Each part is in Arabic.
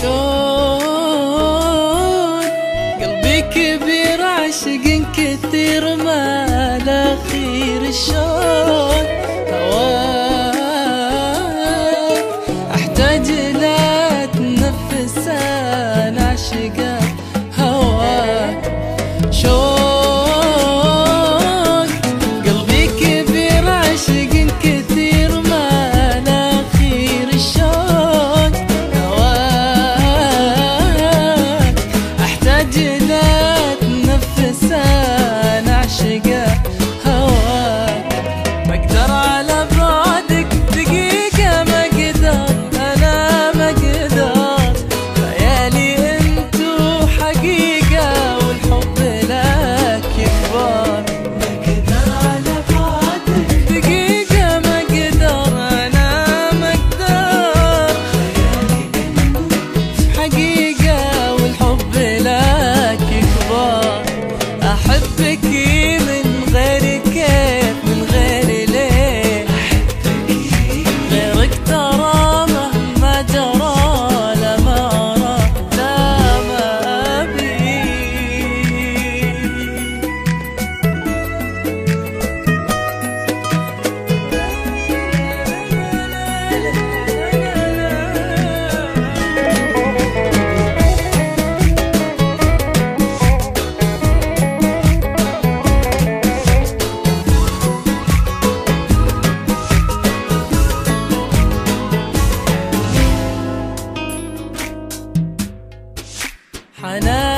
شلون؟ قلبي كبير عاشق كثير ما الاخير شلون؟ هواك أحتاج لا تنفس أنا عشقك did حنان.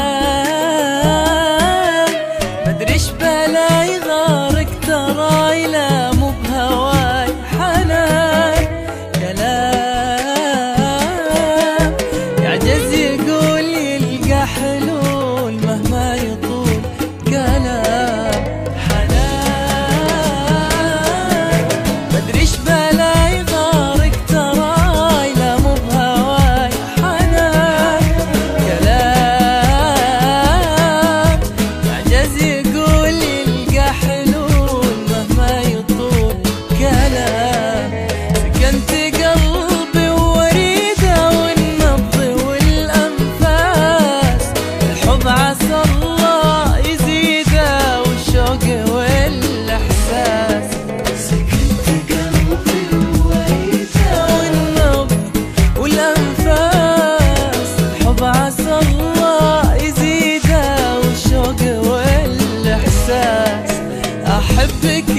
حبك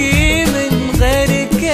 من غيرك